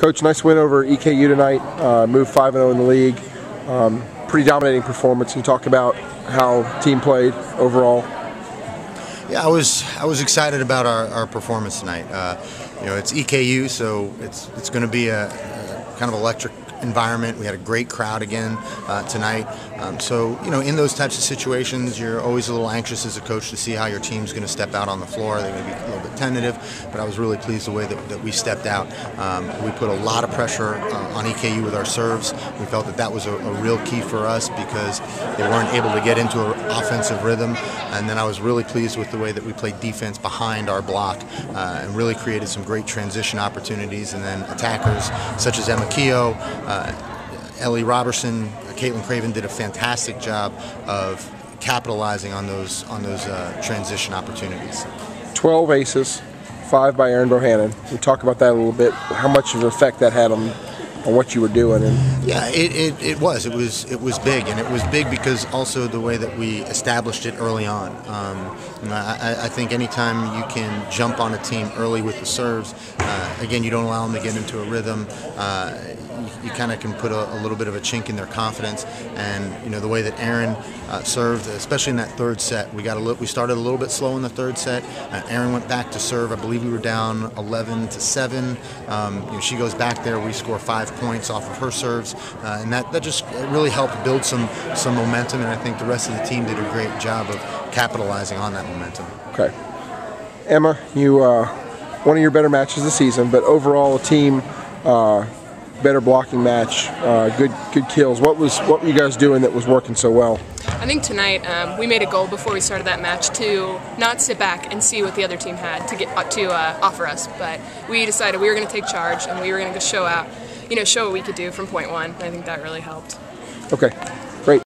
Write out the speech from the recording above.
Coach, nice win over EKU tonight. Uh, moved 5 0 in the league. Um, pretty dominating performance. Can you talk about how team played overall? Yeah, I was I was excited about our, our performance tonight. Uh, you know, it's EKU, so it's it's going to be a, a kind of electric environment. We had a great crowd again uh, tonight. Um, so, you know, in those types of situations, you're always a little anxious as a coach to see how your team's going to step out on the floor. They're going to be a little bit tentative, but I was really pleased the way that, that we stepped out. Um, we put a lot of pressure uh, on EKU with our serves. We felt that that was a, a, real key for us because they weren't able to get into an offensive rhythm. And then I was really pleased with the way that we played defense behind our block uh, and really created some great transition opportunities. And then attackers such as Emma Keogh, Ellie Robertson, Caitlin Craven did a fantastic job of capitalizing on those on those uh, transition opportunities. 12 aces, five by Erin Bohannon. We talk about that a little bit. How much of an effect that had on on what you were doing. And yeah, it, it, it, was. It was it was big, and it was big because also the way that we established it early on. Um, I, I, think anytime you can jump on a team early with the serves, uh, again, you don't allow them to get into a rhythm. Uh, you, kind of can put a, a, little bit of a chink in their confidence, and you know the way that Erin uh, served, especially in that third set, we got a little, we started a little bit slow in the third set. Uh, Erin went back to serve. I believe we were down 11 to seven. Um, you know, she goes back there. We score five points off of her serves, uh, and that, that just really helped build some some momentum. And I think the rest of the team did a great job of capitalizing on that momentum. Okay, Emma, you uh, one of your better matches of the season, but overall a team. Uh, better blocking match, uh, good good kills. What was what were you guys doing that was working so well? I think tonight um, we made a goal before we started that match to not sit back and see what the other team had to get uh, to uh, offer us, but we decided we were going to take charge and we were going to show out you know, show what we could do from point one. I think that really helped. Okay.